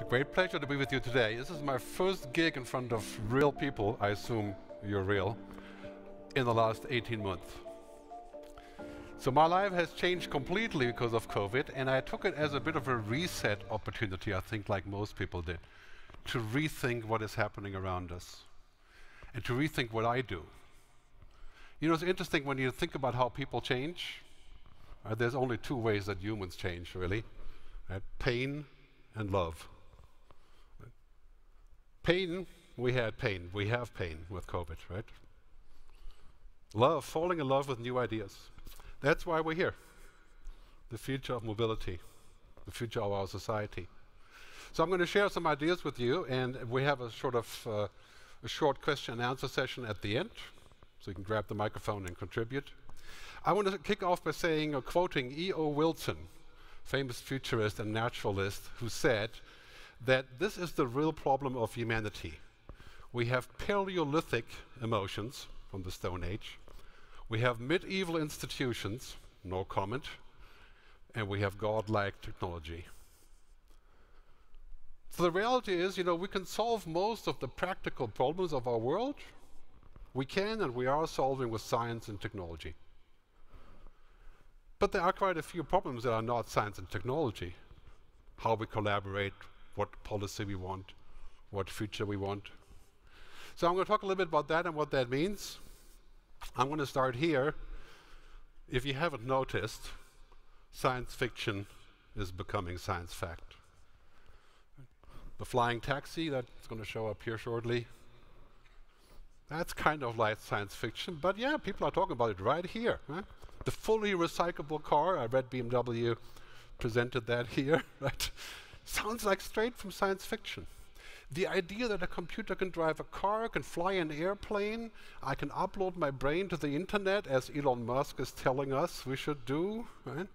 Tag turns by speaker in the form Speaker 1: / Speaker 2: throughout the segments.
Speaker 1: It's a great pleasure to be with you today. This is my first gig in front of real people, I assume you're real, in the last 18 months. So my life has changed completely because of COVID, and I took it as a bit of a reset opportunity, I think, like most people did, to rethink what is happening around us and to rethink what I do. You know, it's interesting when you think about how people change. Uh, there's only two ways that humans change, really right? pain and love. Pain, we had pain. We have pain with COVID, right? Love, falling in love with new ideas. That's why we're here. The future of mobility, the future of our society. So I'm going to share some ideas with you, and we have a sort of uh, a short question and answer session at the end, so you can grab the microphone and contribute. I want to kick off by saying or quoting E.O. Wilson, famous futurist and naturalist, who said that this is the real problem of humanity. We have Paleolithic emotions from the Stone Age, we have medieval institutions, no comment, and we have godlike technology. So the reality is, you know, we can solve most of the practical problems of our world. We can and we are solving with science and technology. But there are quite a few problems that are not science and technology. How we collaborate, what policy we want, what future we want. So I'm going to talk a little bit about that and what that means. I'm going to start here. If you haven't noticed, science fiction is becoming science fact. The flying taxi that's going to show up here shortly. That's kind of like science fiction, but yeah, people are talking about it right here. Right? The fully recyclable car, I read BMW presented that here, right? Sounds like straight from science fiction. The idea that a computer can drive a car, can fly an airplane, I can upload my brain to the internet, as Elon Musk is telling us we should do, right?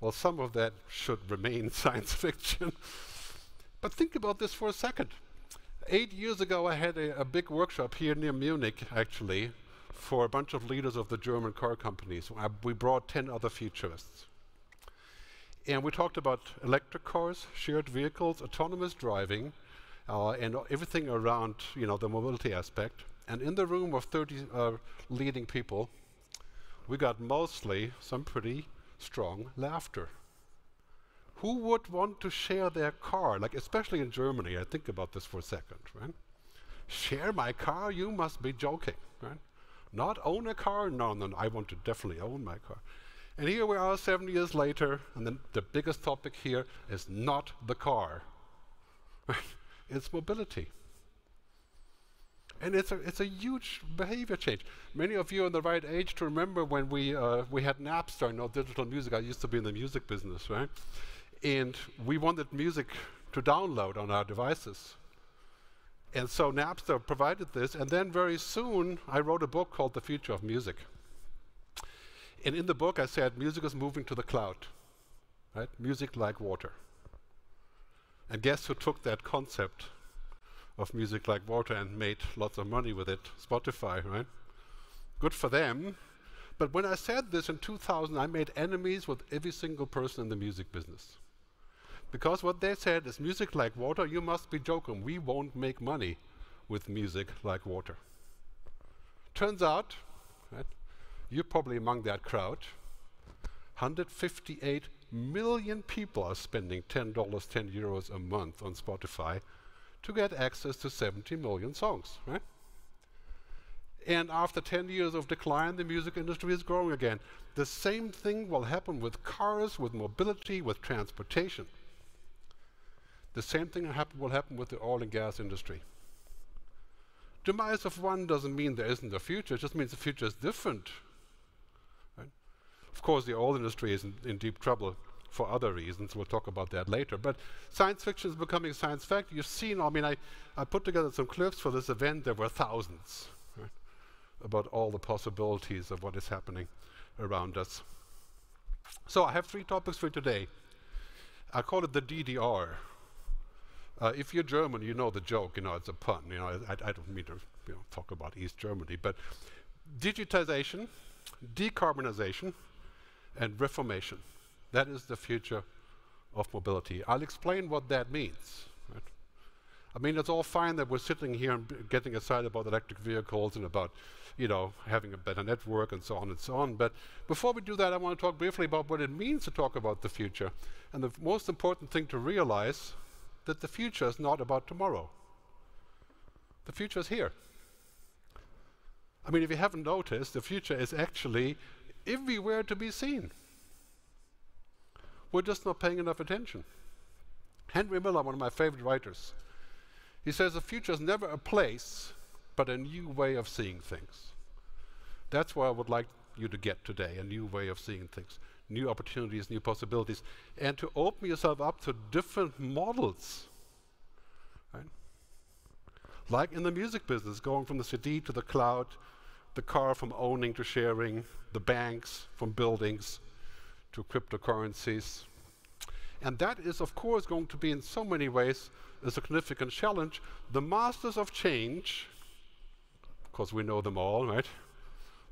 Speaker 1: Well, some of that should remain science fiction. but think about this for a second. Eight years ago, I had a, a big workshop here near Munich, actually, for a bunch of leaders of the German car companies. I, we brought 10 other futurists. And we talked about electric cars, shared vehicles, autonomous driving, uh, and everything around you know the mobility aspect. And in the room of 30 uh, leading people, we got mostly some pretty strong laughter. Who would want to share their car? Like especially in Germany, I think about this for a second, right? Share my car? You must be joking, right? Not own a car? No, no, no, I want to definitely own my car. And here we are 70 years later, and then the biggest topic here is not the car. it's mobility. And it's a, it's a huge behavior change. Many of you are in the right age to remember when we, uh, we had Napster, no digital music. I used to be in the music business, right? And we wanted music to download on our devices. And so Napster provided this, and then very soon I wrote a book called The Future of Music. And in the book I said music is moving to the cloud, right? Music like water. And guess who took that concept of music like water and made lots of money with it? Spotify, right? Good for them. But when I said this in 2000, I made enemies with every single person in the music business. Because what they said is music like water, you must be joking. We won't make money with music like water. Turns out, right, you're probably among that crowd, 158 million people are spending $10, 10 euros a month on Spotify to get access to 70 million songs, right? And after 10 years of decline, the music industry is growing again. The same thing will happen with cars, with mobility, with transportation. The same thing will happen, will happen with the oil and gas industry. Demise of one doesn't mean there isn't a future, it just means the future is different of course, the oil industry is in, in deep trouble for other reasons. We'll talk about that later. But science fiction is becoming science fact. You've seen, I mean, I, I put together some clips for this event. There were thousands right, about all the possibilities of what is happening around us. So I have three topics for today. I call it the DDR. Uh, if you're German, you know the joke. You know, it's a pun. You know, I, I don't mean to you know, talk about East Germany, but digitization, decarbonization, and reformation. That is the future of mobility. I'll explain what that means. Right? I mean, it's all fine that we're sitting here and getting excited about electric vehicles and about, you know, having a better network and so on and so on. But before we do that, I want to talk briefly about what it means to talk about the future. And the most important thing to realize that the future is not about tomorrow. The future is here. I mean, if you haven't noticed, the future is actually everywhere to be seen. We're just not paying enough attention. Henry Miller, one of my favorite writers, he says the future is never a place, but a new way of seeing things. That's where I would like you to get today, a new way of seeing things, new opportunities, new possibilities, and to open yourself up to different models. Right? Like in the music business, going from the CD to the cloud, the car from owning to sharing, the banks from buildings to cryptocurrencies. And that is, of course, going to be in so many ways a significant challenge. The masters of change, because we know them all, right?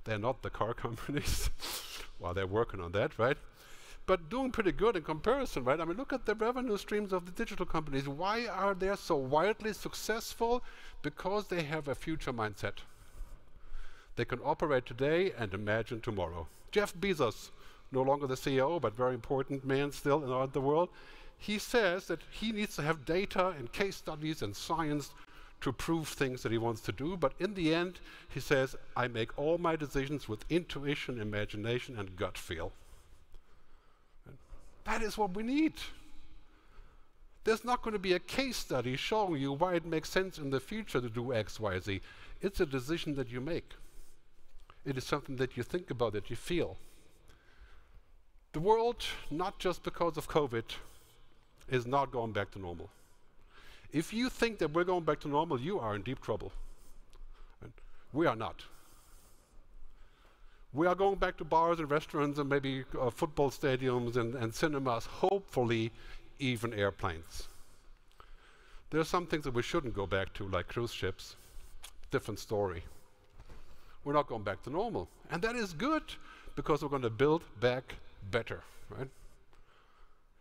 Speaker 1: They're not the car companies. well, they're working on that, right? But doing pretty good in comparison, right? I mean, look at the revenue streams of the digital companies. Why are they so wildly successful? Because they have a future mindset. They can operate today and imagine tomorrow. Jeff Bezos, no longer the CEO, but very important man still in the world, he says that he needs to have data and case studies and science to prove things that he wants to do. But in the end, he says, I make all my decisions with intuition, imagination, and gut feel. And that is what we need. There's not going to be a case study showing you why it makes sense in the future to do X, Y, Z. It's a decision that you make. It is something that you think about, that you feel. The world, not just because of COVID, is not going back to normal. If you think that we're going back to normal, you are in deep trouble. We are not. We are going back to bars and restaurants and maybe uh, football stadiums and, and cinemas, hopefully, even airplanes. There are some things that we shouldn't go back to, like cruise ships. Different story. We're not going back to normal. And that is good because we're going to build back better, right?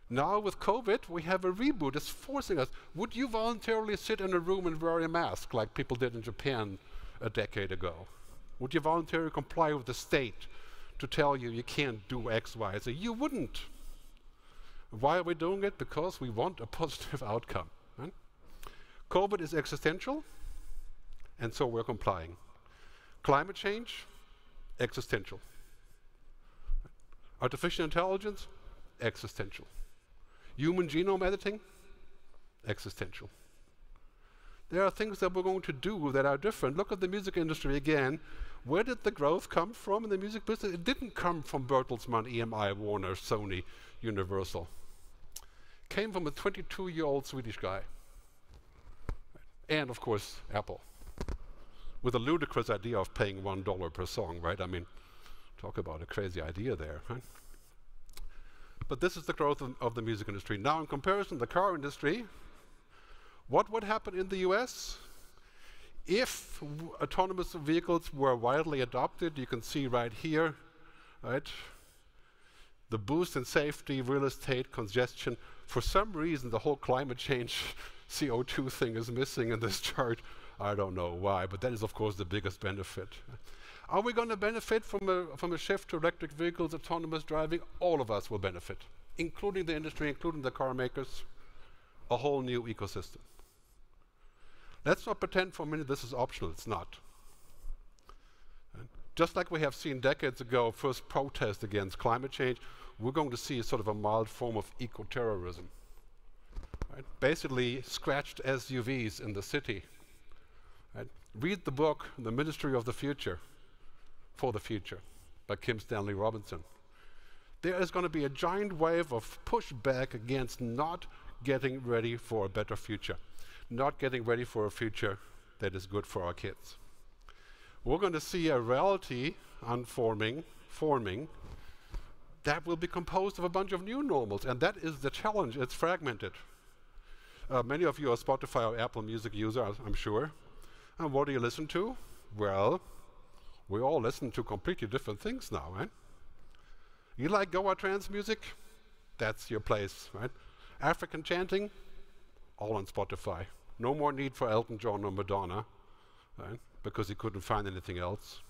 Speaker 1: Now with COVID, we have a reboot. It's forcing us. Would you voluntarily sit in a room and wear a mask like people did in Japan a decade ago? Would you voluntarily comply with the state to tell you you can't do X, Y, Z? You wouldn't. Why are we doing it? Because we want a positive outcome. Right? COVID is existential, and so we're complying. Climate change, existential. Artificial intelligence, existential. Human genome editing, existential. There are things that we're going to do that are different. Look at the music industry again. Where did the growth come from in the music business? It didn't come from Bertelsmann, EMI, Warner, Sony, Universal. It came from a 22-year-old Swedish guy. And, of course, Apple. With a ludicrous idea of paying $1 per song, right? I mean, talk about a crazy idea there, right? But this is the growth of, of the music industry. Now, in comparison the car industry, what would happen in the US? If autonomous vehicles were widely adopted, you can see right here, right? The boost in safety, real estate, congestion. For some reason, the whole climate change CO2 thing is missing in this chart. I don't know why, but that is, of course, the biggest benefit. Are we going to benefit from a, from a shift to electric vehicles, autonomous driving? All of us will benefit, including the industry, including the car makers, a whole new ecosystem. Let's not pretend for a minute this is optional, it's not. Just like we have seen decades ago, first protest against climate change, we're going to see sort of a mild form of eco-terrorism. Right? Basically, scratched SUVs in the city. Right? Read the book, The Ministry of the Future for the Future by Kim Stanley Robinson. There is going to be a giant wave of pushback against not getting ready for a better future, not getting ready for a future that is good for our kids. We're going to see a reality unforming, forming, that will be composed of a bunch of new normals, and that is the challenge. It's fragmented. Uh, many of you are Spotify or Apple Music users, I'm sure. And what do you listen to? Well, we all listen to completely different things now, right? You like Goa trance music? That's your place, right? African chanting? All on Spotify. No more need for Elton John or Madonna, right? because he couldn't find anything else.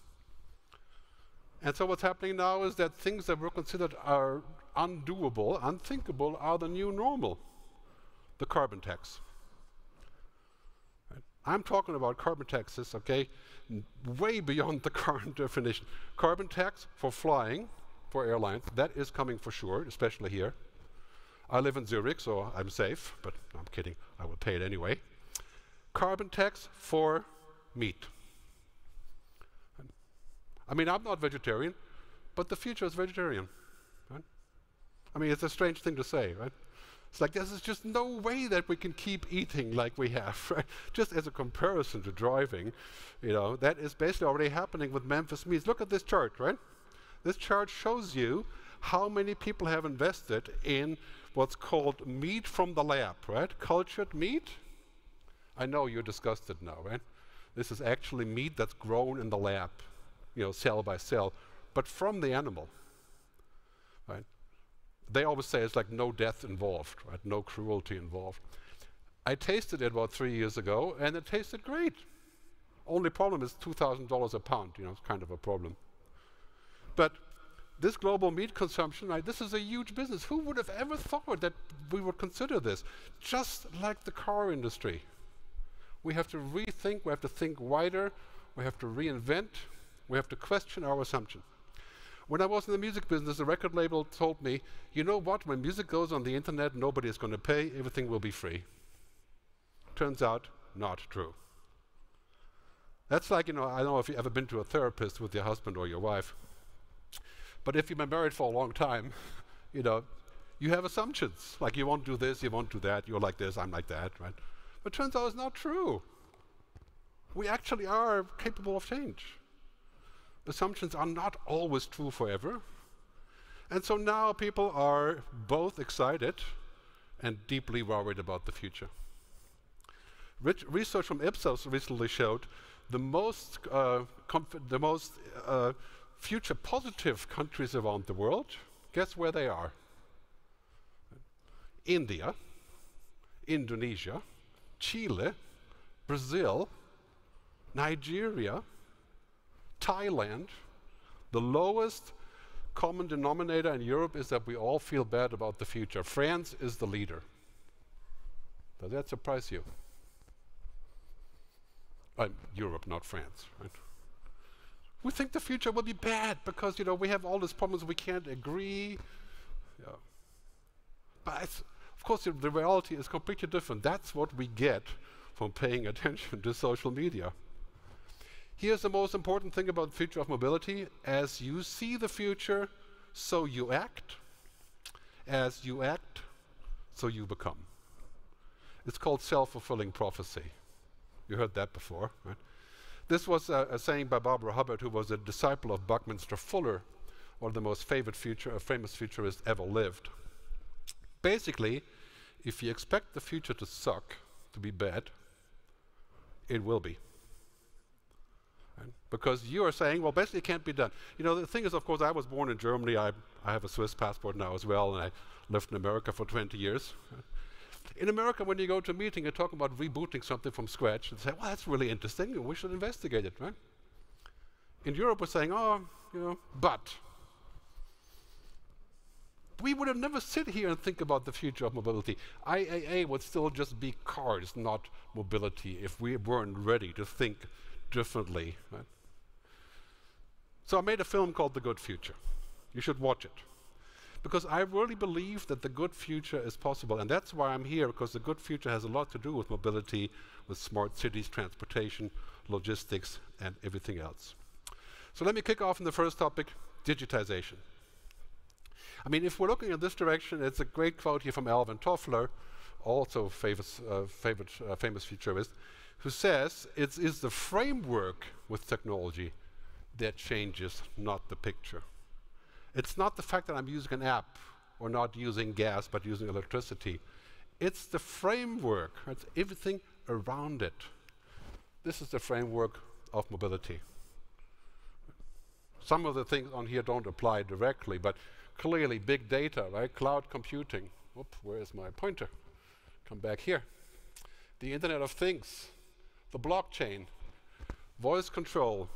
Speaker 1: And so what's happening now is that things that were considered are undoable, unthinkable, are the new normal. The carbon tax. I'm talking about carbon taxes, okay, way beyond the current definition. Carbon tax for flying, for airlines, that is coming for sure, especially here. I live in Zurich, so I'm safe, but I'm kidding, I will pay it anyway. Carbon tax for meat. I mean, I'm not vegetarian, but the future is vegetarian. Right? I mean, it's a strange thing to say, right? It's like there's just no way that we can keep eating like we have, right? Just as a comparison to driving, you know, that is basically already happening with Memphis Meats. Look at this chart, right? This chart shows you how many people have invested in what's called meat from the lab, right? Cultured meat. I know you're disgusted now, right? This is actually meat that's grown in the lab you know, cell by cell, but from the animal. They always say it's like no death involved, right? No cruelty involved. I tasted it about three years ago, and it tasted great. Only problem is $2,000 a pound. You know, it's kind of a problem. But this global meat consumption, right, this is a huge business. Who would have ever thought that we would consider this? Just like the car industry. We have to rethink, we have to think wider, we have to reinvent, we have to question our assumption. When I was in the music business, the record label told me, you know what, when music goes on the internet, nobody is going to pay, everything will be free. Turns out, not true. That's like, you know, I don't know if you've ever been to a therapist with your husband or your wife, but if you've been married for a long time, you know, you have assumptions. Like, you won't do this, you won't do that, you're like this, I'm like that, right? But turns out it's not true. We actually are capable of change assumptions are not always true forever. And so now people are both excited and deeply worried about the future. Rich research from Ipsos recently showed the most, uh, the most uh, future positive countries around the world, guess where they are? India, Indonesia, Chile, Brazil, Nigeria, Thailand, the lowest common denominator in Europe is that we all feel bad about the future. France is the leader. Does that surprise you? Uh, Europe, not France, right? We think the future will be bad because you know we have all these problems we can't agree. Yeah. But of course, the reality is completely different. That's what we get from paying attention to social media. Here's the most important thing about the future of mobility. As you see the future, so you act. As you act, so you become. It's called self-fulfilling prophecy. You heard that before, right? This was a, a, saying by Barbara Hubbard, who was a disciple of Buckminster Fuller, one of the most favorite future, uh, famous futurists ever lived. Basically, if you expect the future to suck, to be bad, it will be. Right? Because you are saying, well, basically it can't be done. You know, the thing is, of course, I was born in Germany. I, I have a Swiss passport now as well, and I lived in America for 20 years. In America, when you go to a meeting and talk about rebooting something from scratch, and say, well, that's really interesting, we should investigate it, right? In Europe, we're saying, oh, you know, but. We would have never sit here and think about the future of mobility. IAA would still just be cars, not mobility, if we weren't ready to think differently. Right? So I made a film called The Good Future. You should watch it. Because I really believe that the good future is possible. And that's why I'm here, because the good future has a lot to do with mobility, with smart cities, transportation, logistics, and everything else. So let me kick off in the first topic, digitization. I mean, if we're looking in this direction, it's a great quote here from Alvin Toffler, also famous, uh, favorite, uh, famous futurist who says it is the framework with technology that changes, not the picture. It's not the fact that I'm using an app or not using gas but using electricity. It's the framework, it's everything around it. This is the framework of mobility. Some of the things on here don't apply directly, but clearly big data, right? Cloud computing. Where is my pointer? Come back here the Internet of Things, the blockchain, voice control.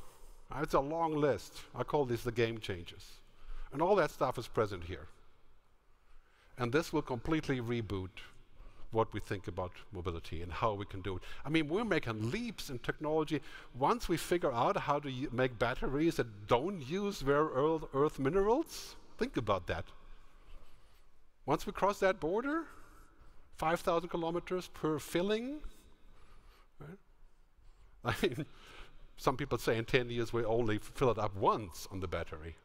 Speaker 1: Uh, it's a long list. I call these the game changers. And all that stuff is present here. And this will completely reboot what we think about mobility and how we can do it. I mean, we're making leaps in technology. Once we figure out how to make batteries that don't use rare earth, earth minerals, think about that. Once we cross that border, 5,000 kilometers per filling? I mean, some people say in 10 years we only fill it up once on the battery.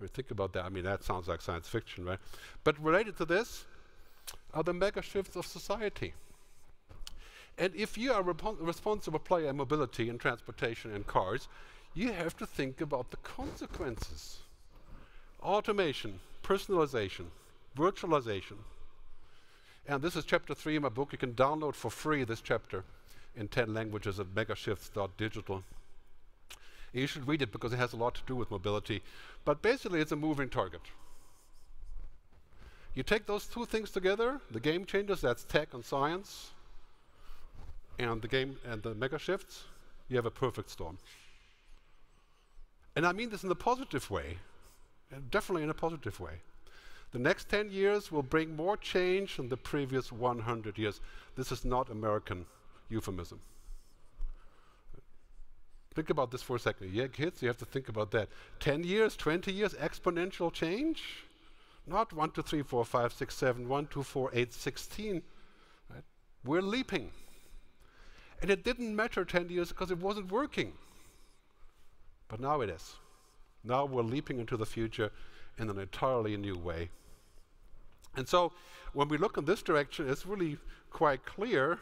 Speaker 1: We think about that. I mean, that sounds like science fiction, right? But related to this, are the mega shifts of society. And if you are a responsible player in mobility and transportation and cars, you have to think about the consequences. Automation, personalization, virtualization. And this is chapter three in my book. You can download for free this chapter in 10 languages at megashifts.digital. You should read it because it has a lot to do with mobility. But basically, it's a moving target. You take those two things together, the game changers, that's tech and science, and the game and the mega shifts, you have a perfect storm. And I mean this in a positive way, definitely in a positive way. The next 10 years will bring more change than the previous 100 years. This is not American euphemism. Think about this for a second. Yeah, kids, you have to think about that. 10 years, 20 years, exponential change? Not 1, 2, 3, 4, 5, 6, 7, 1, 2, 4, 8, 16. Right? We're leaping. And it didn't matter 10 years because it wasn't working. But now it is. Now we're leaping into the future in an entirely new way. And so when we look in this direction, it's really quite clear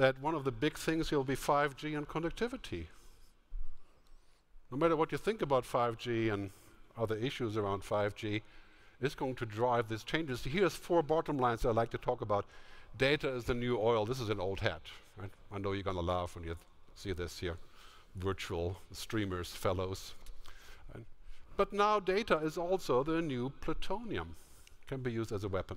Speaker 1: that one of the big things will be 5G and connectivity. No matter what you think about 5G and other issues around 5G, is going to drive these changes. Here's four bottom lines I like to talk about. Data is the new oil. This is an old hat. Right? I know you're going to laugh when you see this here. Virtual streamers, fellows. Right? But now data is also the new plutonium. Can be used as a weapon.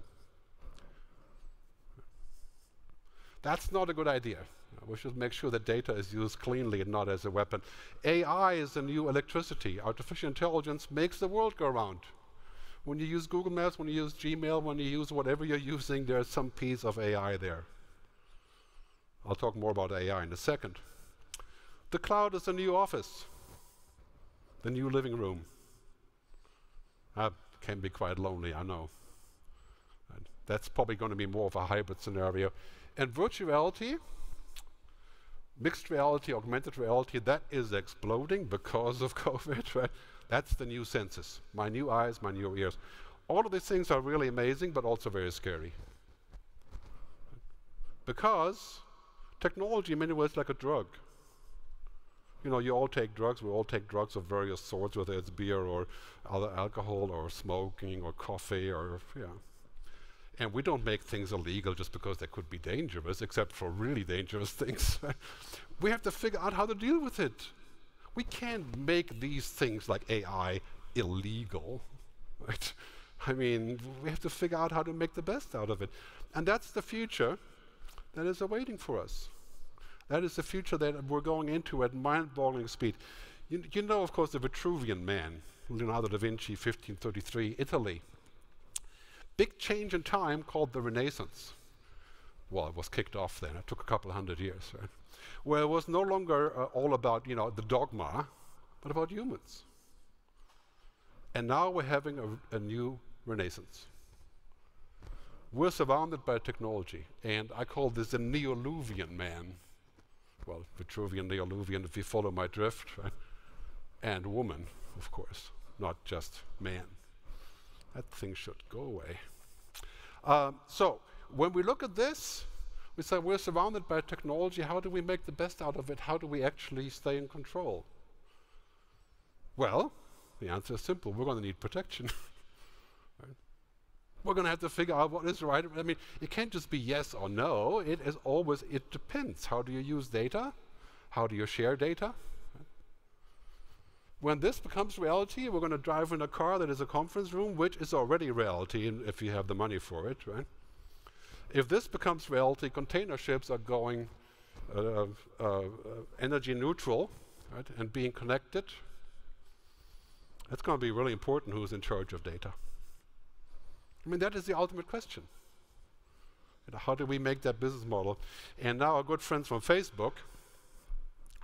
Speaker 1: That's not a good idea. We should make sure that data is used cleanly and not as a weapon. AI is the new electricity. Artificial intelligence makes the world go round. When you use Google Maps, when you use Gmail, when you use whatever you're using, there's some piece of AI there. I'll talk more about AI in a second. The cloud is the new office, the new living room. That can be quite lonely, I know. That's probably going to be more of a hybrid scenario. And virtual reality, mixed reality, augmented reality, that is exploding because of COVID, right? That's the new senses. My new eyes, my new ears. All of these things are really amazing, but also very scary. Because technology in many ways like a drug. You know, you all take drugs, we all take drugs of various sorts, whether it's beer or other alcohol or smoking or coffee or, yeah. And we don't make things illegal just because they could be dangerous, except for really dangerous things. we have to figure out how to deal with it. We can't make these things like AI illegal, right? I mean, we have to figure out how to make the best out of it. And that's the future that is awaiting for us. That is the future that we're going into at mind-boggling speed. You, you know, of course, the Vitruvian Man, Leonardo da Vinci, 1533, Italy. Big change in time called the Renaissance. Well, it was kicked off then. It took a couple hundred years, right? where it was no longer uh, all about, you know, the dogma, but about humans. And now we're having a, a new renaissance. We're surrounded by technology, and I call this the Neoluvian man. Well, Vitruvian, Neoluvian, if you follow my drift, right? And woman, of course, not just man. That thing should go away. Um, so, when we look at this, we say we're surrounded by technology. How do we make the best out of it? How do we actually stay in control? Well, the answer is simple. We're going to need protection. right? We're going to have to figure out what is right. I mean, it can't just be yes or no. It is always, it depends. How do you use data? How do you share data? When this becomes reality, we're going to drive in a car that is a conference room, which is already reality if you have the money for it, right? If this becomes reality, container ships are going uh, uh, energy neutral right, and being connected. It's going to be really important who's in charge of data. I mean, that is the ultimate question. Know, how do we make that business model? And now our good friends from Facebook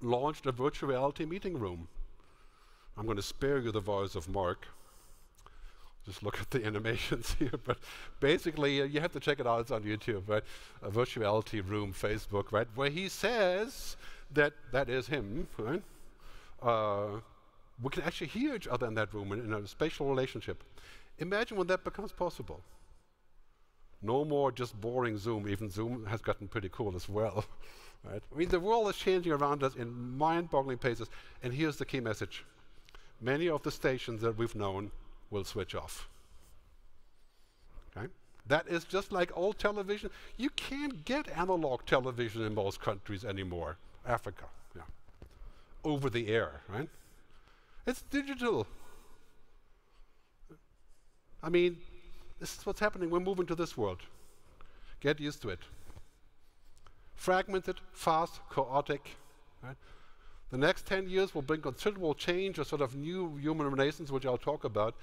Speaker 1: launched a virtual reality meeting room. I'm going to spare you the voice of Mark. Just look at the animations here, but basically uh, you have to check it out. It's on YouTube, right? A virtual reality room, Facebook, right? Where he says that that is him, right? Uh, we can actually hear each other in that room in, in a spatial relationship. Imagine when that becomes possible. No more just boring Zoom. Even Zoom has gotten pretty cool as well. right? I mean, the world is changing around us in mind-boggling paces. And here's the key message: many of the stations that we've known will switch off. Okay? That is just like old television. You can't get analog television in most countries anymore. Africa, yeah. Over the air, right? It's digital. I mean, this is what's happening. We're moving to this world. Get used to it. Fragmented, fast, chaotic. Right? The next 10 years will bring considerable change, a sort of new human renaissance, which I'll talk about,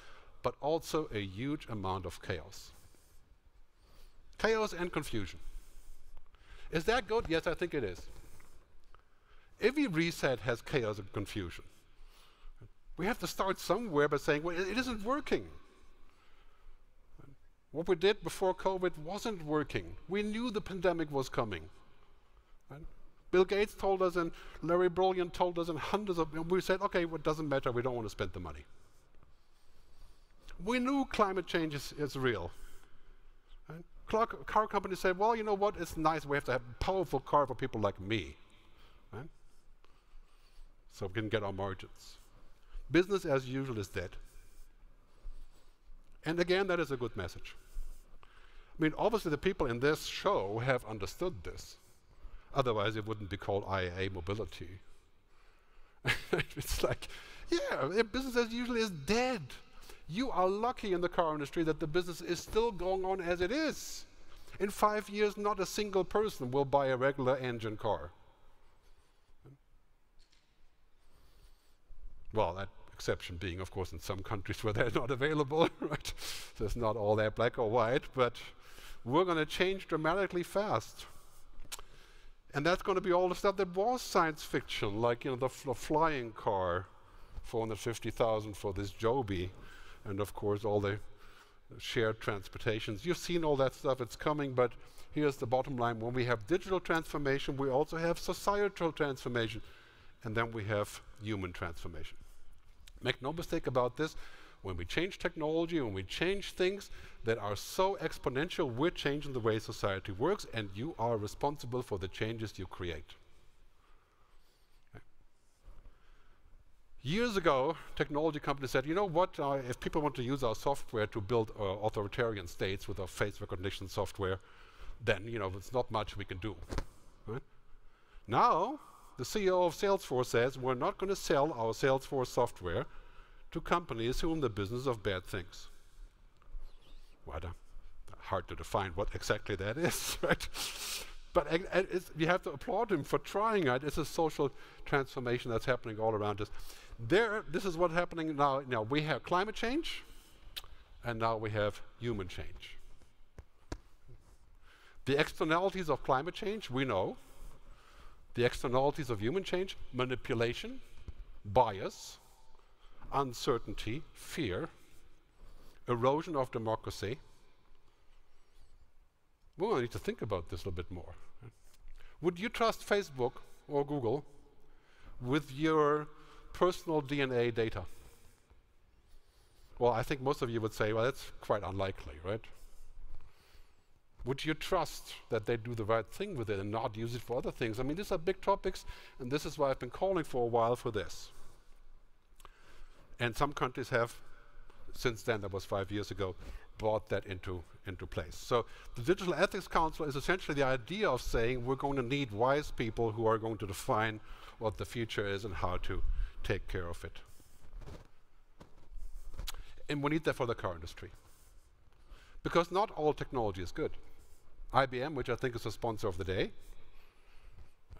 Speaker 1: but also a huge amount of chaos. Chaos and confusion. Is that good? Yes, I think it is. Every reset has chaos and confusion. We have to start somewhere by saying, well, it, isn't working. What we did before COVID wasn't working. We knew the pandemic was coming. Right? Bill Gates told us, and Larry Brilliant told us, and hundreds of we said, okay, well, it doesn't matter, we don't want to spend the money. We knew climate change is, is real. Car, car companies said, well, you know what, it's nice, we have to have a powerful car for people like me. Right? So we can get our margins. Business as usual is dead. And again, that is a good message. I mean, obviously, the people in this show have understood this. Otherwise, it wouldn't be called IAA mobility. it's like, yeah, business as usual is dead. You are lucky in the car industry that the business is still going on as it is. In five years, not a single person will buy a regular engine car. Well, that exception being, of course, in some countries where they're not available, right? So it's not all that black or white, but we're going to change dramatically fast. And that's going to be all the stuff that was science fiction, like you know the, the flying car, 450,000 for this Joby, and of course all the shared transportations. You've seen all that stuff; it's coming. But here's the bottom line: when we have digital transformation, we also have societal transformation, and then we have human transformation. Make no mistake about this. When we change technology, when we change things that are so exponential, we're changing the way society works, and you are responsible for the changes you create. Years ago, technology companies said, you know what, uh, if people want to use our software to build uh, authoritarian states with our face recognition software, then, you know, there's not much we can do. Right? Now, the CEO of Salesforce says, we're not going to sell our Salesforce software to companies who are in the business of bad things. What hard to define what exactly that is, right? But we have to applaud him for trying it. It's a social transformation that's happening all around us. There, this is what's happening now. Now we have climate change, and now we have human change. The externalities of climate change we know. The externalities of human change, manipulation, bias, uncertainty, fear, erosion of democracy. We're going to need to think about this a little bit more. Would you trust Facebook or Google with your personal DNA data? Well, I think most of you would say, well, that's quite unlikely, right? Would you trust that they do the right thing with it and not use it for other things? I mean, these are big topics, and this is why I've been calling for a while for this. And some countries have, since then, that was five years ago, brought that into, into place. So the Digital Ethics Council is essentially the idea of saying we're going to need wise people who are going to define what the future is and how to take care of it. And we need that for the car industry. Because not all technology is good. IBM, which I think is the sponsor of the day,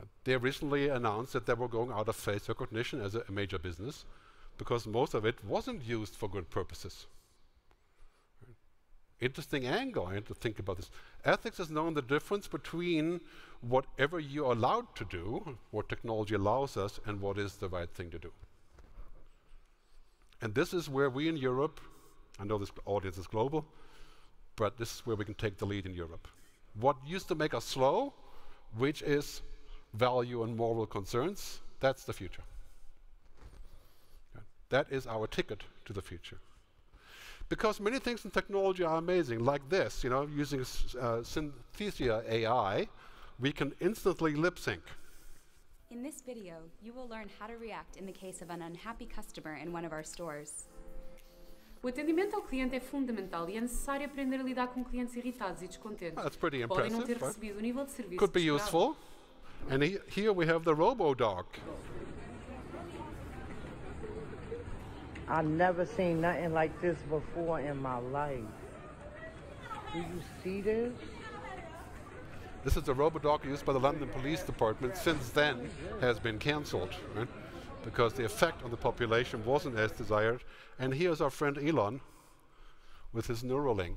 Speaker 1: uh, they recently announced that they were going out of face recognition as a, a major business because most of it wasn't used for good purposes. Interesting angle, to think about this. Ethics is knowing the difference between whatever you're allowed to do, what technology allows us, and what is the right thing to do. And this is where we in Europe, I know this audience is global, but this is where we can take the lead in Europe. What used to make us slow, which is value and moral concerns, that's the future. That is our ticket to the future. Because many things in technology are amazing, like this, you know, using uh, Synthesia AI, we can instantly lip sync.
Speaker 2: In this video, you will learn how to react in the case of an unhappy customer in one of our stores.
Speaker 3: O atendimento ao cliente é fundamental e é necessário aprender a lidar com clientes irritados e descontentes.
Speaker 1: That's pretty
Speaker 3: Podem não
Speaker 1: impressive.
Speaker 3: ter
Speaker 1: right?
Speaker 3: recebido o nível de serviço
Speaker 1: Could be
Speaker 3: esperado.
Speaker 1: useful. And he, here we have the Robo RoboDog.
Speaker 4: I never seen nothing like this before in my life. Do you see this?
Speaker 1: This is the RoboDog used by the London Police Department. Since then, has been cancelled, right? Because the effect on the population wasn't as desired. And here's our friend Elon with his Neuralink.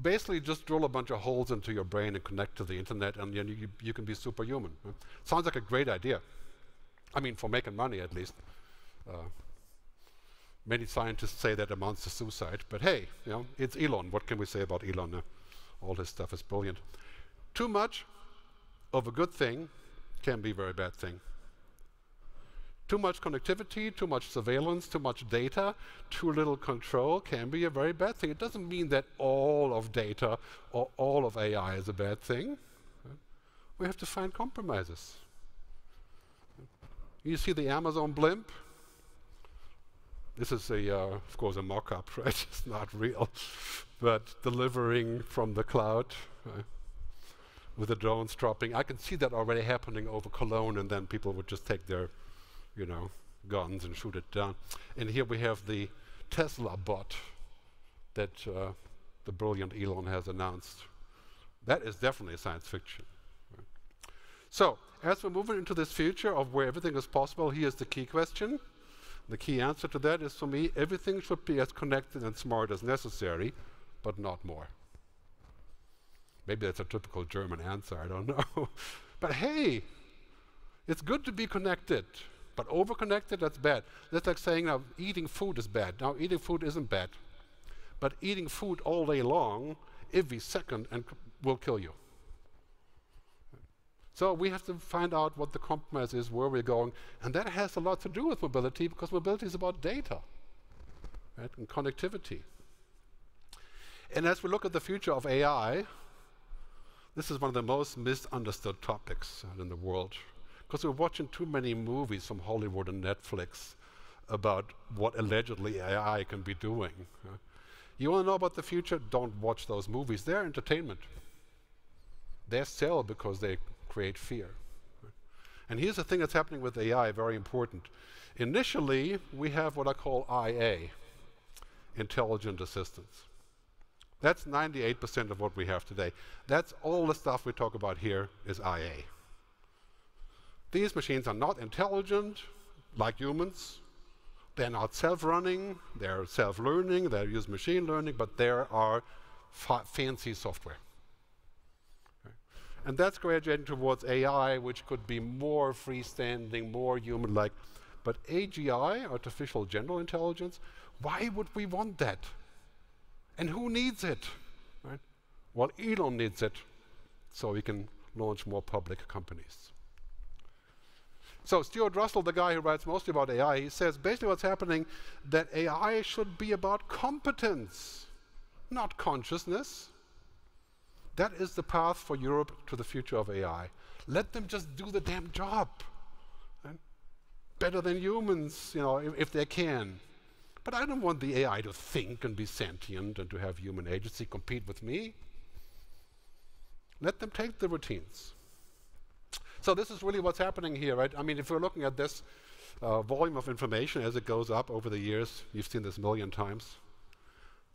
Speaker 1: Basically, just drill a bunch of holes into your brain and connect to the internet, and then you, you can be superhuman. Sounds like a great idea. I mean, for making money at least. Uh, many scientists say that amounts to suicide, but hey, you know, it's Elon. What can we say about Elon? Uh, all his stuff is brilliant. Too much of a good thing can be a very bad thing. Too much connectivity, too much surveillance, too much data, too little control can be a very bad thing. It doesn't mean that all of data or all of AI is a bad thing. We have to find compromises. You see the Amazon blimp? This is a, uh, of course, a mock-up, right? it's not real, but delivering from the cloud uh, with the drones dropping. I can see that already happening over Cologne, and then people would just take their, you know, guns and shoot it down. And here we have the Tesla bot that uh, the brilliant Elon has announced. That is definitely science fiction. right? So, as we're moving into this future of where everything is possible, here's the key question. The key answer to that is for me everything should be as connected and smart as necessary, but not more. Maybe that's a typical German answer, I don't know. but hey, it's good to be connected, but over-connected, that's bad. That's like saying now eating food is bad. Now, eating food isn't bad, but eating food all day long, every second, and will kill you. So we have to find out what the compromise is, where we're going, and that has a lot to do with mobility because mobility is about data right, and connectivity. And as we look at the future of AI, this is one of the most misunderstood topics in the world because we're watching too many movies from Hollywood and Netflix about what allegedly AI can be doing. you want to know about the future? Don't watch those movies. They're entertainment. They sell because they create fear. And here's the thing that's happening with AI, very important. Initially, we have what I call IA, intelligent assistance. That's 98% of what we have today. That's all the stuff we talk about here is IA. These machines are not intelligent like humans. They're not self-running, they're self-learning, they use machine learning, but they are fancy software. And that's graduating towards AI, which could be more freestanding, more human-like. But AGI, artificial general intelligence, why would we want that? And who needs it? Right? Well, Elon needs it so he can launch more public companies. So Stuart Russell, the guy who writes mostly about AI, he says basically what's happening that AI should be about competence, not consciousness. That is the path for Europe to the future of AI. Let them just do the damn job. right? Better than humans, you know, if, if they can. But I don't want the AI to think and be sentient and to have human agency compete with me. Let them take the routines. So this is really what's happening here, right? I mean, if we're looking at this uh, volume of information as it goes up over the years, you've seen this a million times.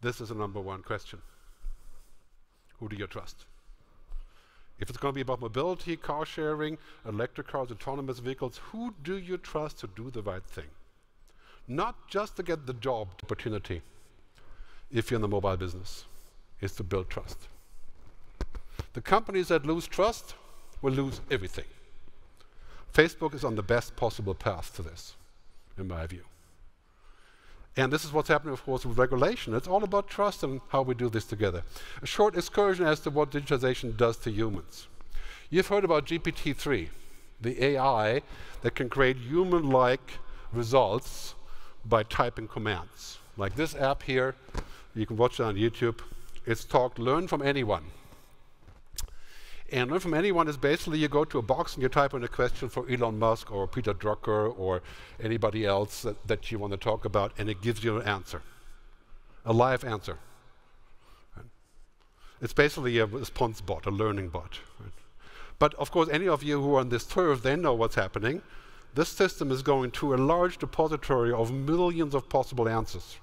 Speaker 1: This is the number one question. Who do you trust? If it's going to be about mobility, car sharing, electric cars, autonomous vehicles, who do you trust to do the right thing? Not just to get the job opportunity, if you're in the mobile business, is to build trust. The companies that lose trust will lose everything. Facebook is on the best possible path to this, in my view. And this is what's happening, of course, with regulation. It's all about trust and how we do this together. A short excursion as to what digitization does to humans. You've heard about GPT-3, the AI that can create human-like results by typing commands. Like this app here, you can watch it on YouTube. It's called Learn from Anyone. And learn from anyone is basically you go to a box and you type in a question for Elon Musk or Peter Drucker or anybody else that, that you want to talk about, and it gives you an answer, a live answer. Right? It's basically a response bot, a learning bot. Right? But of course, any of you who are on this turf, they know what's happening. This system is going to a large depository of millions of possible answers.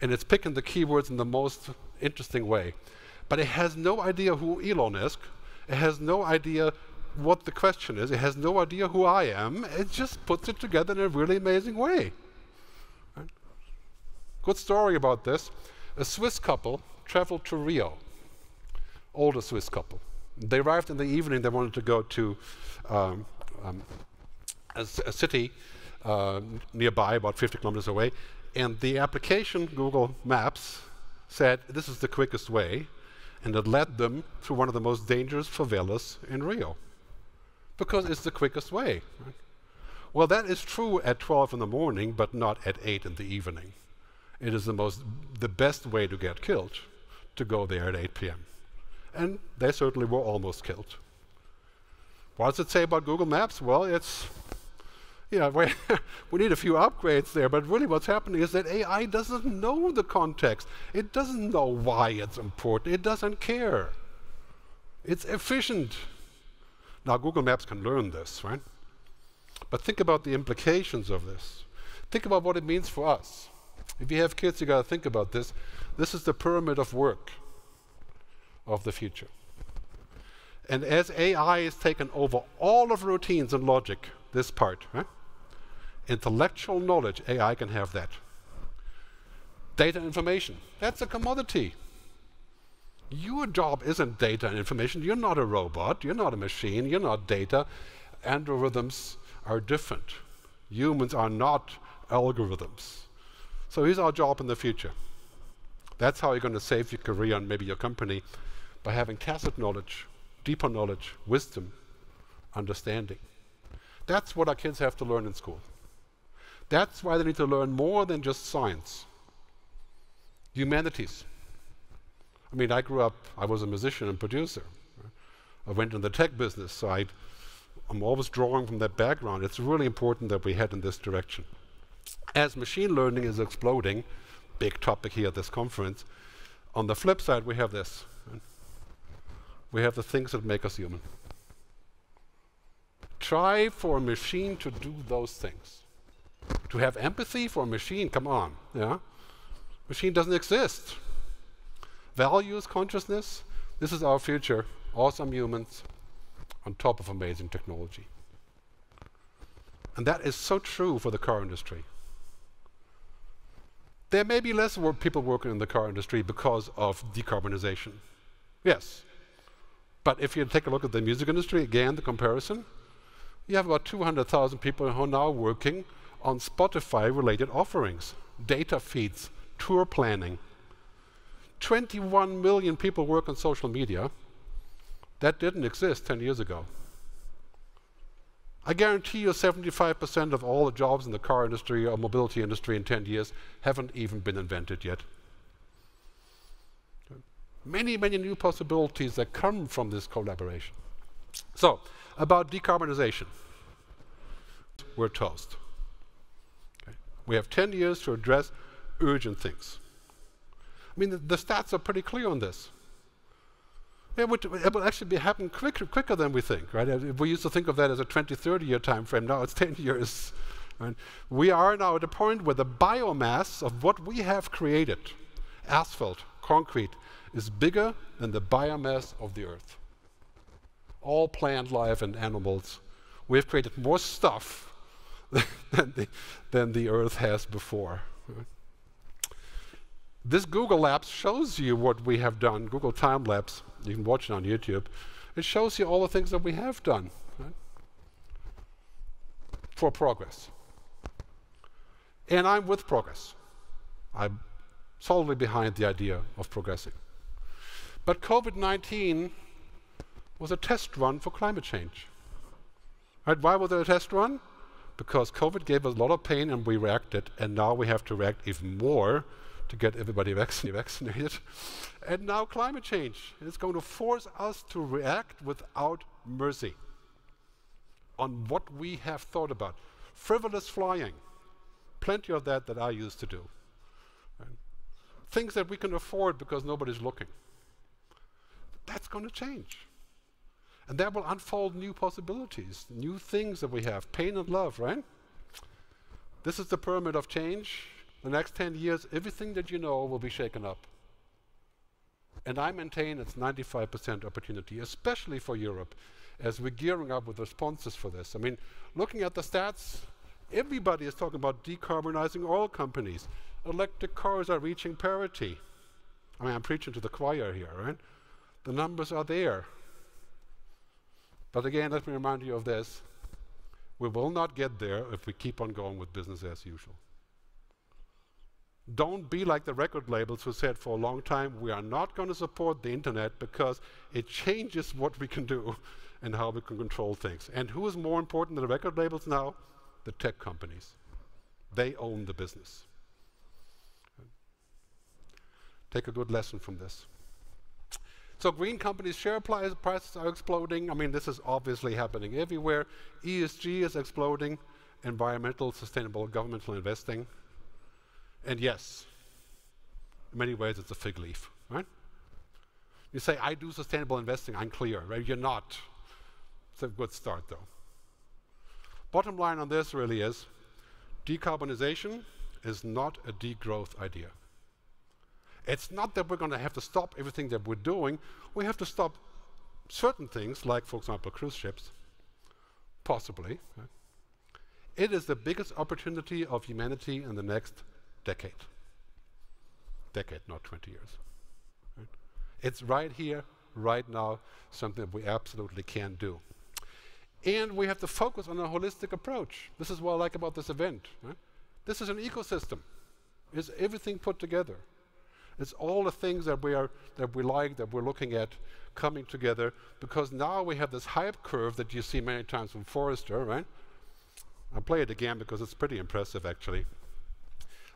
Speaker 1: And it's picking the keywords in the most interesting way but it has no idea who Elon is. It has no idea what the question is. It has no idea who I am. It just puts it together in a really amazing way. Good story about this. A Swiss couple traveled to Rio, older Swiss couple. They arrived in the evening. They wanted to go to um, um, a, a, city uh, nearby, about 50 kilometers away. And the application, Google Maps, said this is the quickest way and it led them through one of the most dangerous favelas in Rio because it's the quickest way. Right? Well, that is true at 12 in the morning, but not at 8 in the evening. It is the most, the best way to get killed, to go there at 8 p.m. And they certainly were almost killed. What does it say about Google Maps? Well, it's you know, we need a few upgrades there, but really what's happening is that AI doesn't know the context. It doesn't know why it's important. It doesn't care. It's efficient. Now, Google Maps can learn this, right? But think about the implications of this. Think about what it means for us. If you have kids, you got to think about this. This is the pyramid of work of the future. And as AI is taken over all of routines and logic, this part, right? Intellectual knowledge, AI can have that. Data information, that's a commodity. Your job isn't data and information. You're not a robot. You're not a machine. You're not data. Algorithms are different. Humans are not algorithms. So here's our job in the future. That's how you're going to save your career and maybe your company by having tacit knowledge, deeper knowledge, wisdom, understanding. That's what our kids have to learn in school. That's why they need to learn more than just science. Humanities. I mean, I grew up, I was a musician and producer. I went in the tech business, so I, I'm always drawing from that background. It's really important that we head in this direction. As machine learning is exploding, big topic here at this conference, on the flip side, we have this. We have the things that make us human. Try for a machine to do those things. To have empathy for a machine, come on, yeah? Machine doesn't exist. Values, consciousness, this is our future. Awesome humans on top of amazing technology. And that is so true for the car industry. There may be less wor people working in the car industry because of decarbonization. Yes. But if you take a look at the music industry, again, the comparison, you have about 200,000 people who are now working on Spotify-related offerings, data feeds, tour planning. 21 million people work on social media. That didn't exist 10 years ago. I guarantee you 75% of all the jobs in the car industry or mobility industry in 10 years haven't even been invented yet. Many, many new possibilities that come from this collaboration. So, about decarbonization. We're toast. We have 10 years to address urgent things. I mean, the, the stats are pretty clear on this. It, it will actually be happen quicker, quicker than we think, right? Uh, we used to think of that as a 20, 30 year time frame. Now it's 10 years. Right? We are now at a point where the biomass of what we have created, asphalt, concrete, is bigger than the biomass of the earth. All plant life and animals. We have created more stuff than, the, than the earth has before. This Google Labs shows you what we have done, Google Time Lapse. You can watch it on YouTube. It shows you all the things that we have done right? for progress. And I'm with progress. I'm solidly behind the idea of progressing. But COVID 19 was a test run for climate change. Right? Why was it a test run? Because COVID gave us a lot of pain and we reacted, and now we have to react even more to get everybody vaccinated. and now climate change is going to force us to react without mercy on what we have thought about. Frivolous flying, plenty of that that I used to do. Right? Things that we can afford because nobody's looking. That's going to change. And that will unfold new possibilities, new things that we have. Pain and love, right? This is the pyramid of change the next 10 years, everything that you know will be shaken up. And I maintain it's 95% opportunity, especially for Europe, as we're gearing up with responses for this. I mean, looking at the stats, everybody is talking about decarbonizing oil companies. Electric cars are reaching parity. I mean, I'm preaching to the choir here, right? The numbers are there. But again, let me remind you of this. We will not get there if we keep on going with business as usual. Don't be like the record labels who said for a long time, we are not going to support the internet because it changes what we can do and how we can control things. And who is more important than the record labels now? The tech companies. They own the business. Take a good lesson from this. So green companies' share prices are exploding. I mean, this is obviously happening everywhere. ESG is exploding, environmental, sustainable governmental investing. And yes, in many ways it's a fig leaf, right? You say, I do sustainable investing, I'm clear, right? You're not. It's a good start, though. Bottom line on this really is decarbonization is not a degrowth idea. It's not that we're going to have to stop everything that we're doing. We have to stop certain things, like, for example, cruise ships, possibly. It is the biggest opportunity of humanity in the next decade. Decade, not 20 years. Right? It's right here, right now, something that we absolutely can do. And we have to focus on a holistic approach. This is what I like about this event. Right? This is an ecosystem. It's everything put together. It's all the things that we are that we like, that we're looking at coming together, because now we have this hype curve that you see many times from Forrester, right? I'll play it again because it's pretty impressive actually.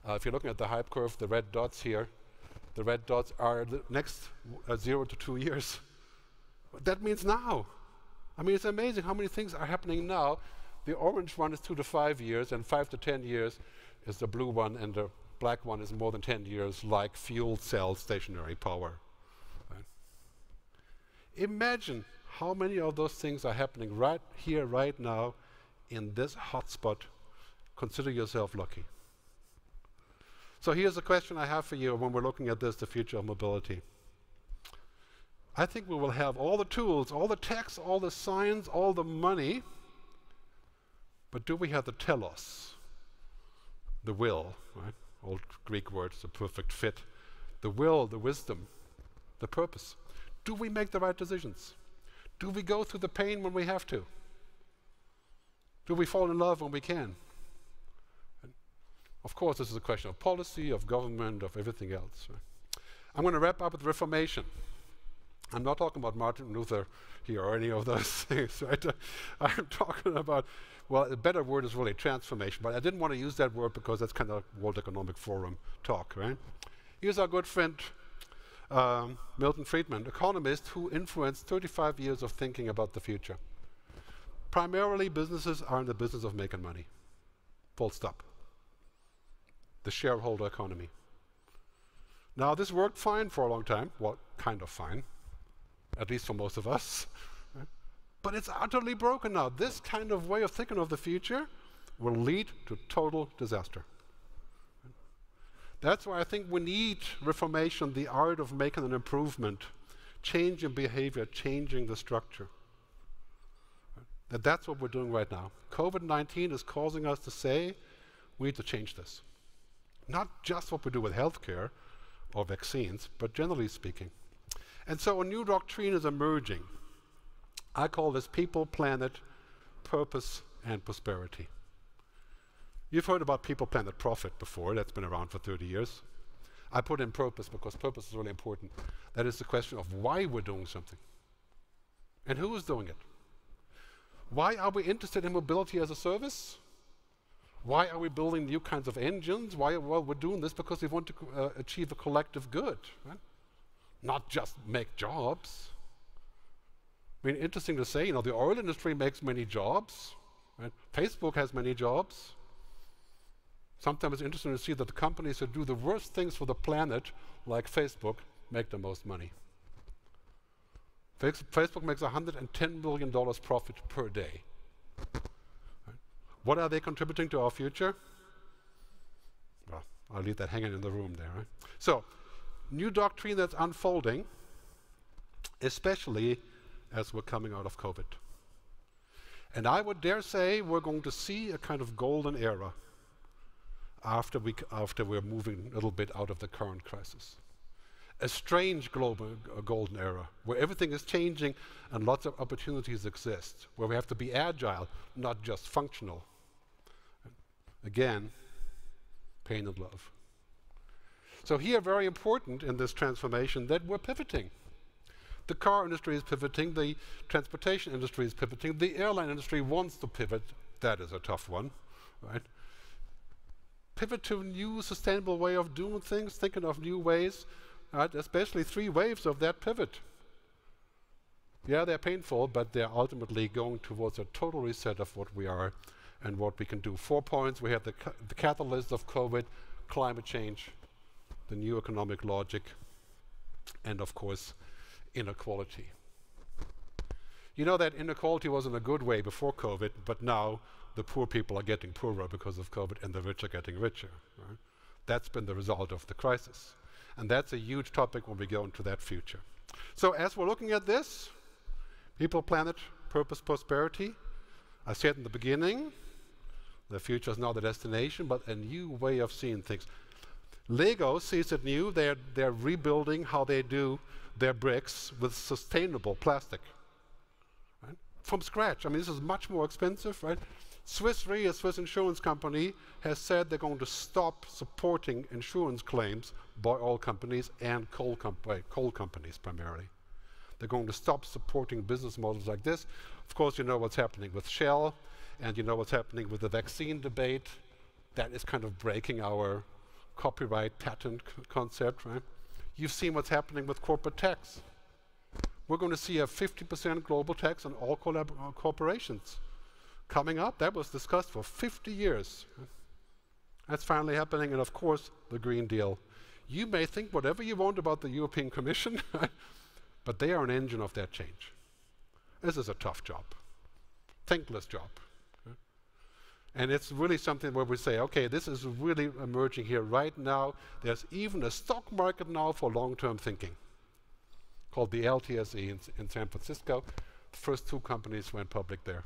Speaker 1: Uh, if you're looking at the hype curve, the red dots here, the red dots are the next uh, zero to two years. that means now. I mean, it's amazing how many things are happening now. The orange one is two to five years, and five to ten years is the blue one, and the black one is more than 10 years, like fuel cell stationary power. Right? Imagine how many of those things are happening right here, right now, in this hotspot. Consider yourself lucky. So here's a question I have for you when we're looking at this, the future of mobility. I think we will have all the tools, all the techs, all the science, all the money, but do we have the telos, the will, right? Old Greek word, a perfect fit. The will, the wisdom, the purpose. Do we make the right decisions? Do we go through the pain when we have to? Do we fall in love when we can? Of course, this is a question of policy, of government, of everything else. Right? I'm going to wrap up with Reformation. I'm not talking about Martin Luther here or any of those things, right? I'm talking about, well, a better word is really transformation, but I didn't want to use that word because that's kind of World Economic Forum talk, right? Here's our good friend um, Milton Friedman, economist who influenced 35 years of thinking about the future. Primarily, businesses are in the business of making money. Full stop the shareholder economy. Now, this worked fine for a long time. Well, kind of fine, at least for most of us. But it's utterly broken now. This kind of way of thinking of the future will lead to total disaster. That's why I think we need reformation, the art of making an improvement, changing behavior, changing the structure. That that's what we're doing right now. COVID-19 is causing us to say we need to change this. Not just what we do with healthcare or vaccines, but generally speaking. And so a new doctrine is emerging. I call this people, planet, purpose, and prosperity. You've heard about people, planet, profit before. That's been around for 30 years. I put in purpose because purpose is really important. That is the question of why we're doing something and who is doing it. Why are we interested in mobility as a service? Why are we building new kinds of engines? Why? Well, we're doing this because we want to uh, achieve a collective good, right? not just make jobs. I mean, interesting to say, you know, the oil industry makes many jobs. Right? Facebook has many jobs. Sometimes it's interesting to see that the companies that do the worst things for the planet, like Facebook, make the most money. Facebook makes $110 million profit per day. Right? What are they contributing to our future? Well, I'll leave that hanging in the room there. Right? So, new doctrine that's unfolding, especially as we're coming out of COVID. And I would dare say we're going to see a kind of golden era after, we after we're moving a little bit out of the current crisis. A strange global uh, golden era where everything is changing and lots of opportunities exist, where we have to be agile, not just functional. Again, pain and love. So here, very important in this transformation that we're pivoting. The car industry is pivoting, the transportation industry is pivoting, the airline industry wants to pivot. That is a tough one, right? Pivot to a new sustainable way of doing things, thinking of new ways, right? especially three waves of that pivot. Yeah, they're painful, but they're ultimately going towards a total reset of what we are and what we can do. Four points, we have the, ca the catalyst of COVID, climate change, the new economic logic, and of course, inequality. You know that inequality was in a good way before COVID, but now the poor people are getting poorer because of COVID and the rich are getting richer. Right? That's been the result of the crisis. And that's a huge topic when we go into that future. So as we're looking at this, people, planet, purpose, prosperity, I said in the beginning, the future is not the destination, but a new way of seeing things. Lego sees it new. They're, they're rebuilding how they do their bricks with sustainable plastic. Right? From scratch. I mean, this is much more expensive, right? Swiss Re, a Swiss insurance company, has said they're going to stop supporting insurance claims by oil companies and coal, coal companies primarily. They're going to stop supporting business models like this. Of course, you know what's happening with Shell, and you know what's happening with the vaccine debate. That is kind of breaking our copyright patent concept, right? You've seen what's happening with corporate tax. We're going to see a 50% global tax on all uh, corporations coming up. That was discussed for 50 years. That's finally happening, and of course, the Green Deal. You may think whatever you want about the European Commission, but they are an engine of that change. This is a tough job, thankless job. And it's really something where we say, okay, this is really emerging here right now. There's even a stock market now for long-term thinking called the LTSE in, in San Francisco. The first two companies went public there.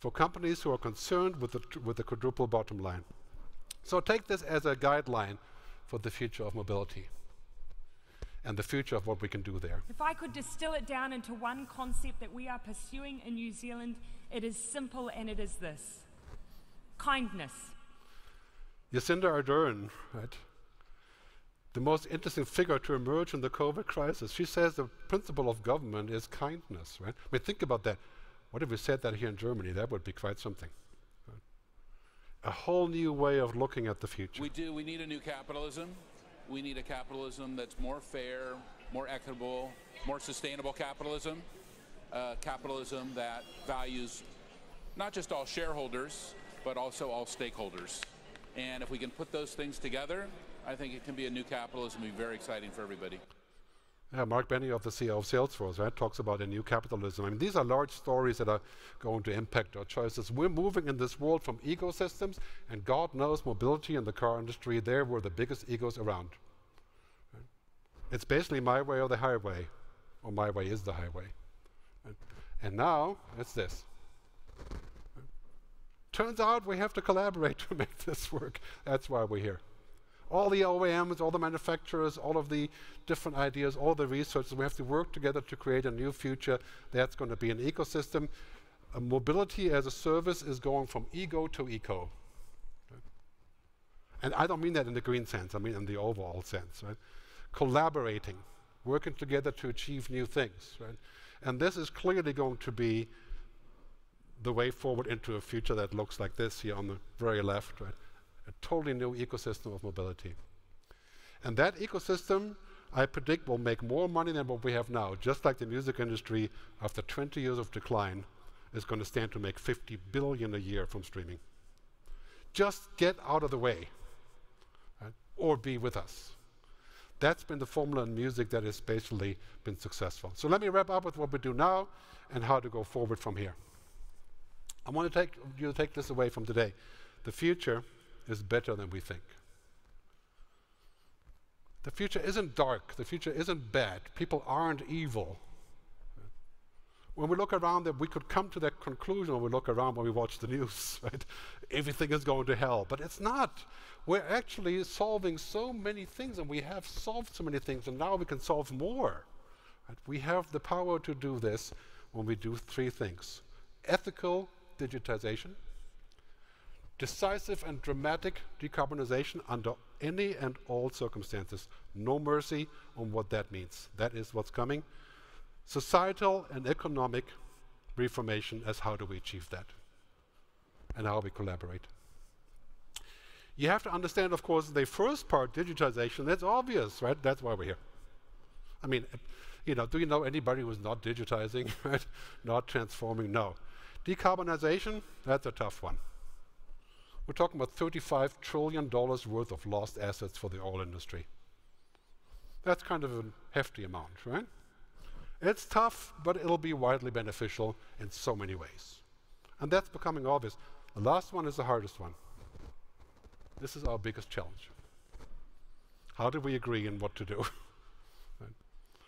Speaker 1: For companies who are concerned with the, with the quadruple bottom line. So take this as a guideline for the future of mobility and the future of what we can do there.
Speaker 5: If I could distill it down into one concept that we are pursuing in New Zealand, it is simple and it is this kindness.
Speaker 1: Jacinda Ardern, right? The most interesting figure to emerge in the COVID crisis. She says the principle of government is kindness, right? I mean, think about that. What if we said that here in Germany? That would be quite something. Right? A whole new way of looking at the future.
Speaker 6: We do. We need a new capitalism. We need a capitalism that's more fair, more equitable, more sustainable capitalism. Uh, capitalism that values not just all shareholders, but also all stakeholders. And if we can put those things together, I think it can be a new capitalism, be very exciting for everybody.
Speaker 1: Yeah, Mark Benioff, the CEO of Salesforce, right, talks about a new capitalism. I mean, these are large stories that are going to impact our choices. We're moving in this world from ecosystems, and God knows mobility in the car industry, there were the biggest egos around. Right? It's basically my way or the highway, or my way is the highway. Right? And now, it's this. Turns out we have to collaborate to make this work. That's why we're here all the OEMs, all the manufacturers, all of the different ideas, all the researchers, we have to work together to create a new future that's going to be an ecosystem. A mobility as a service is going from ego to eco. And I don't mean that in the green sense, I mean in the overall sense, right? Collaborating, working together to achieve new things, right? And this is clearly going to be the way forward into a future that looks like this here on the very left, right? a totally new ecosystem of mobility. And that ecosystem, I predict, will make more money than what we have now, just like the music industry, after 20 years of decline, is going to stand to make 50 billion a year from streaming. Just get out of the way, right? or be with us. That's been the formula in music that has basically been successful. So let me wrap up with what we do now and how to go forward from here. I want to take you to take this away from today. The future is better than we think. The future isn't dark. The future isn't bad. People aren't evil. When we look around, we could come to that conclusion when we look around when we watch the news. Right? Everything is going to hell, but it's not. We're actually solving so many things, and we have solved so many things, and now we can solve more. Right? We have the power to do this when we do three things: ethical digitization decisive and dramatic decarbonization under any and all circumstances. No mercy on what that means. That is what's coming. Societal and economic reformation as how do we achieve that and how we collaborate. You have to understand, of course, the first part, digitization, that's obvious, right? That's why we're here. I mean, you know, do you know anybody who's not digitizing, right? Not transforming? No. Decarbonization, that's a tough one. We're talking about $35 trillion worth of lost assets for the oil industry. That's kind of a hefty amount, right? It's tough, but it'll be widely beneficial in so many ways. And that's becoming obvious. The last one is the hardest one. This is our biggest challenge. How do we agree on what to do?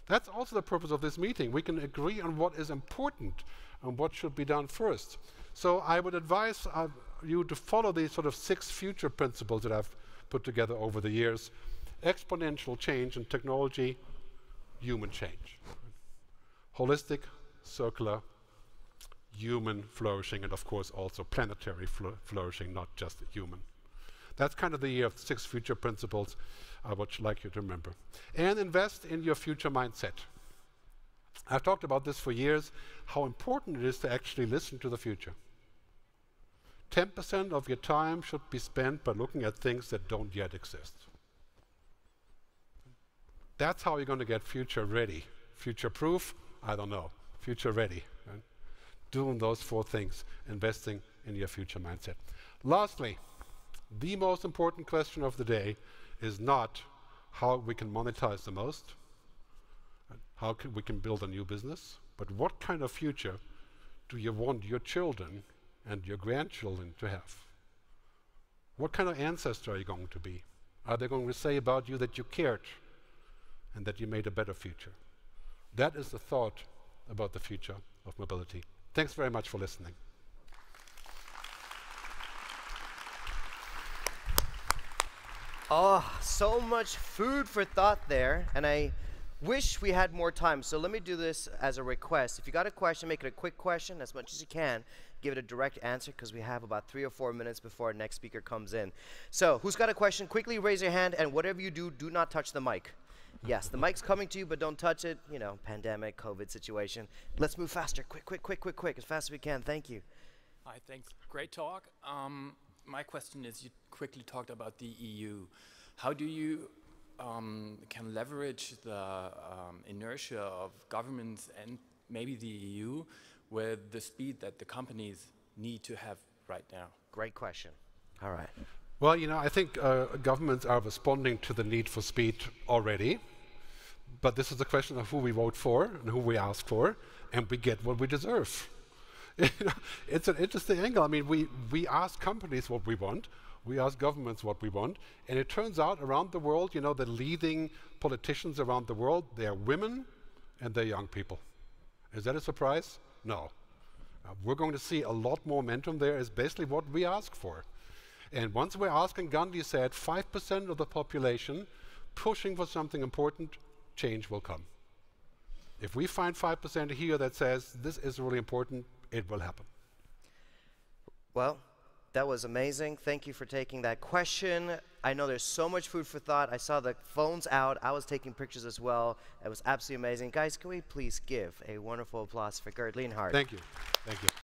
Speaker 1: That's also the purpose of this meeting. We can agree on what is important and what should be done first. So I would advise uh, you to follow these sort of six future principles that I've put together over the years. Exponential change in technology, human change. Holistic, circular, human flourishing, and of course also planetary flourishing, not just human. That's kind of the uh, six future principles I would like you to remember. And invest in your future mindset. I've talked about this for years, how important it is to actually listen to the future. 10% of your time should be spent by looking at things that don't yet exist. That's how you're going to get future ready. Future proof? I don't know. Future ready. Right? Doing those four things, investing in your future mindset. Lastly, the most important question of the day is not how we can monetize the most, how can we can build a new business, but what kind of future do you want your children and your grandchildren to have? What kind of ancestor are you going to be? Are they going to say about you that you cared and that you made a better future? That is the thought about the future of mobility. Thanks very much for listening.
Speaker 7: Oh, so much food for thought there. And I wish we had more time. So let me do this as a request. If you got a question, make it a quick question as much as you can. Give it a direct answer because we have about three or four minutes before our next speaker comes in. So, who's got a question? Quickly raise your hand, and whatever you do, do not touch the mic. Yes, the mic's coming to you, but don't touch it. You know, pandemic, COVID situation. Let's move faster. Quick, quick, quick, quick, quick, as fast as we can. Thank you.
Speaker 8: Hi, thanks. Great talk. Um, my question is you quickly talked about the EU. How do you um, can leverage the um, inertia of governments and maybe the EU with the speed that the companies need to have right now?
Speaker 7: Great question. All right.
Speaker 1: Well, you know, I think uh, governments are responding to the need for speed already. but this is a question of who we vote for and who we ask for, and we get what we deserve. it's an interesting angle. I mean, we, we ask companies what we want, we ask governments what we want, and it turns out around the world, you know, the leading politicians around the world, they're women and they're young people. Is that a surprise? No. Uh, we're going to see a lot more momentum there, is basically what we ask for. And once we're asking, Gandhi said, 5% of the population pushing for something important, change will come. If we find 5% here that says this is really important, it will happen.
Speaker 7: Well, that was amazing. Thank you for taking that question. I know there's so much food for thought. I saw the phones out. I was taking pictures as well. It was absolutely amazing. Guys, can we please give a wonderful applause for Gerd Leonhard?
Speaker 1: Thank you. Thank you.